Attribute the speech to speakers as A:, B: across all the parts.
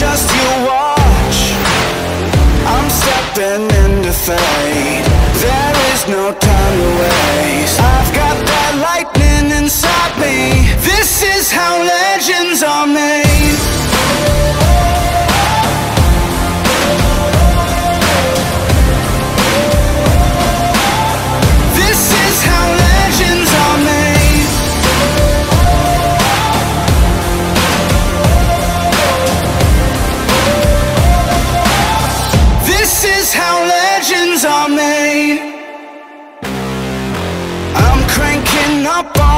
A: just you watch. I'm stepping into fate There is no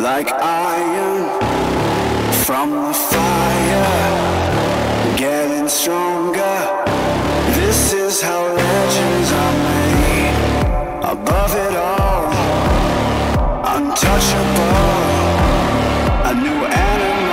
A: like iron from the fire, getting stronger. This is how legends are made. Above it all, untouchable, a new animal.